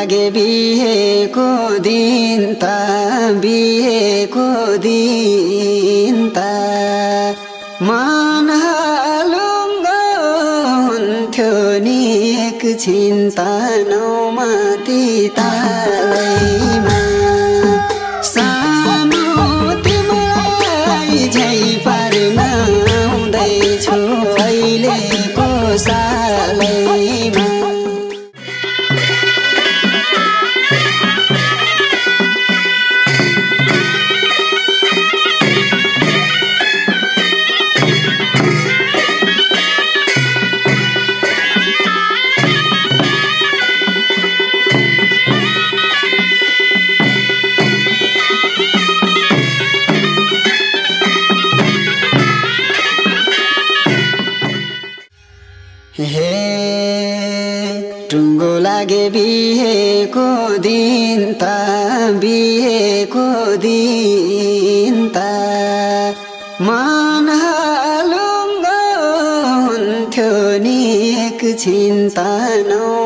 लागे बीहे को दिन ता बीहे को दिन। मानलुङ्ग हुन्थ्यो नि एकछिन तानो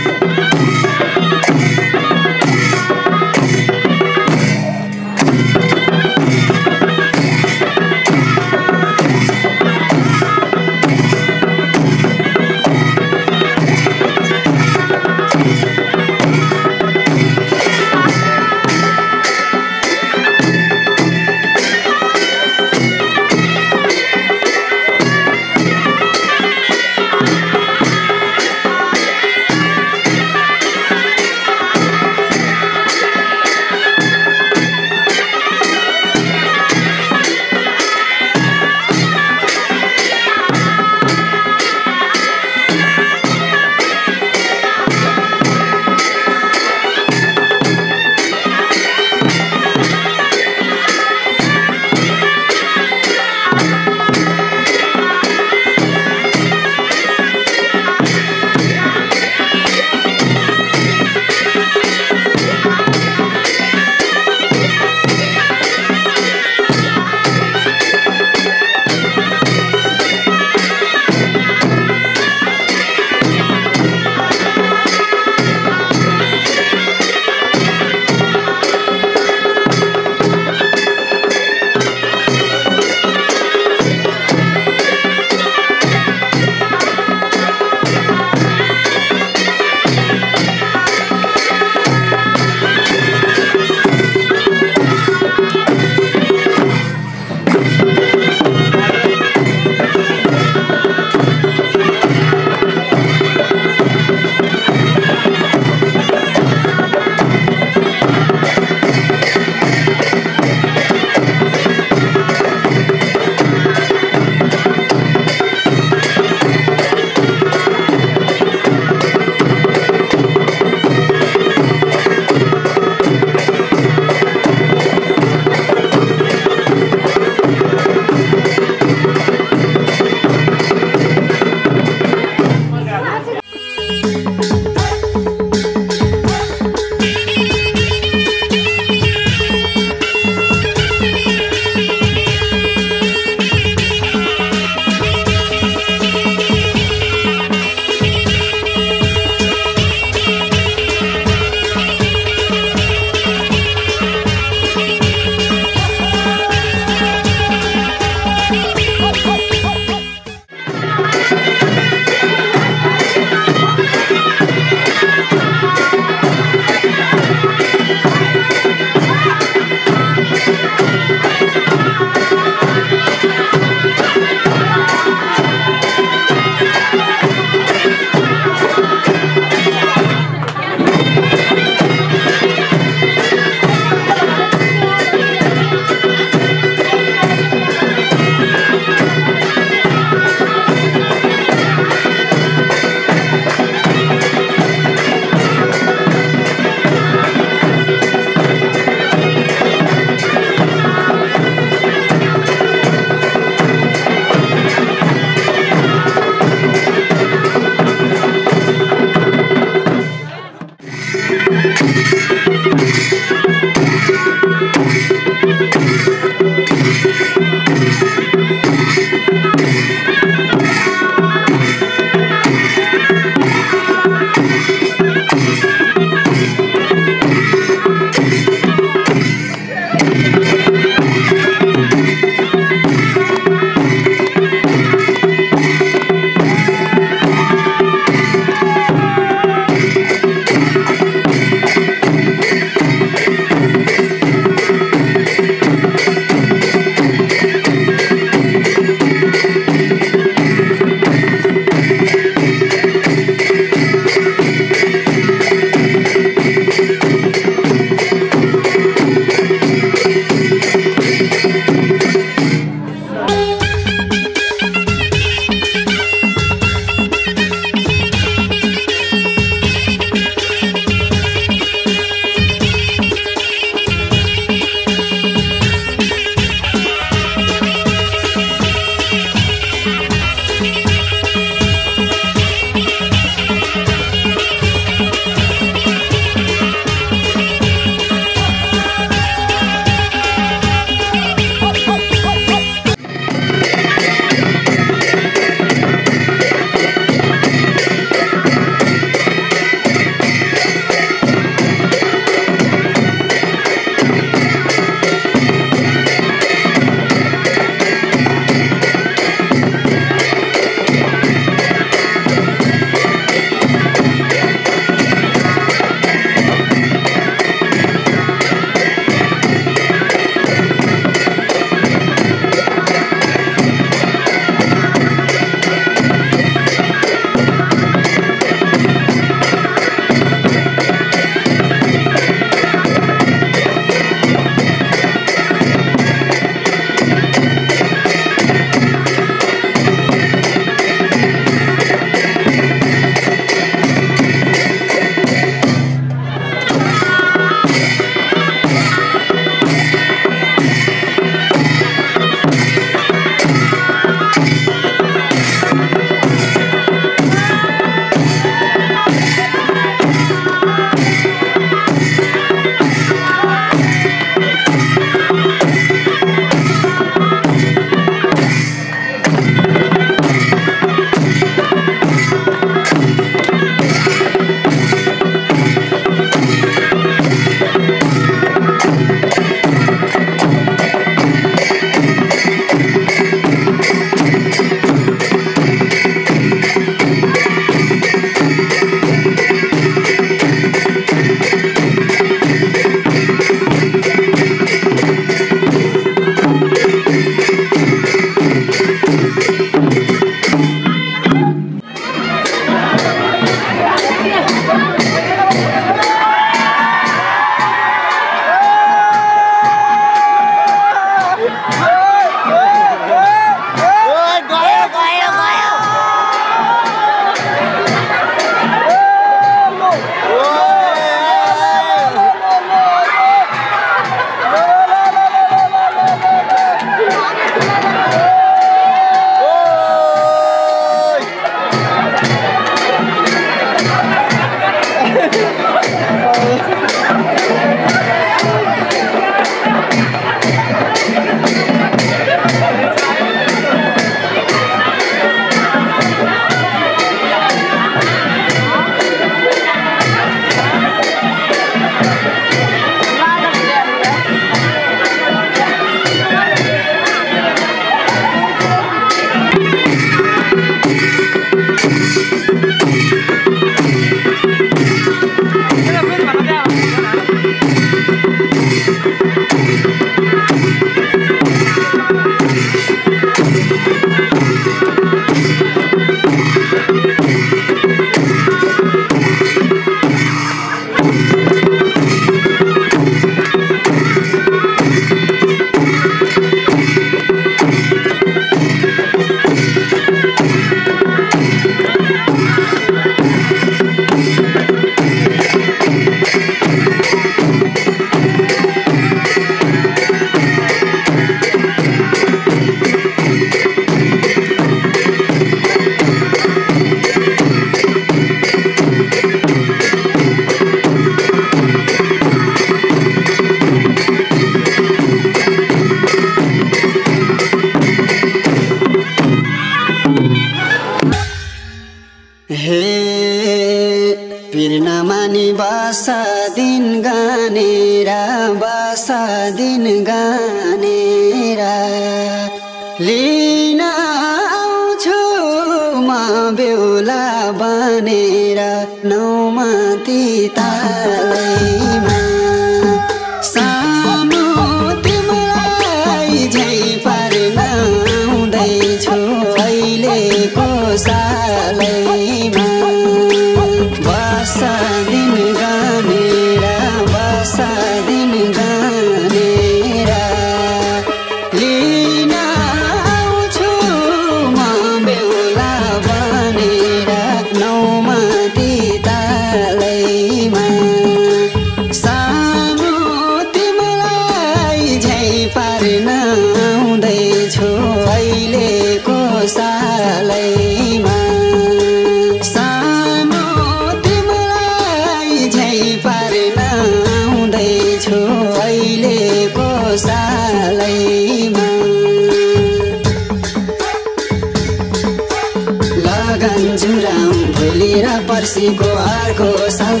पर्सिको अर्को साल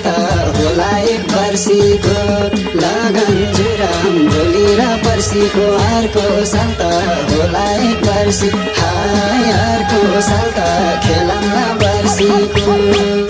होला एक वर्षीको लगन जुराम भोलि र पर्सिको अर्को साल होला एक वर्षी हाय अर्को साल त वर्षीको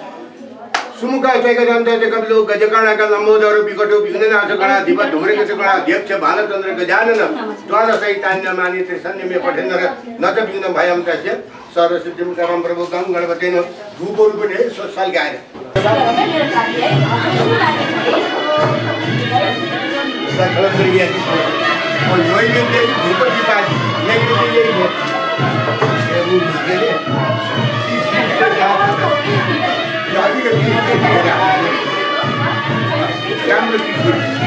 सुमुखा चैकदन्त कपिलो गजकर्णक लम्बोदर विकटो विघ्ननाथ गणाधिप धुम्रेक गणाध्यक्ष भालचन्द्र गजानन द्वार सहितान्य मानि त्रिसन्य मे पठेन्द्र न च विघ्न भयं तस्य सर्वसिद्धिं करम प्रभु गम खडक गरिए और दे धूप की तो यही है Gamle Figuren.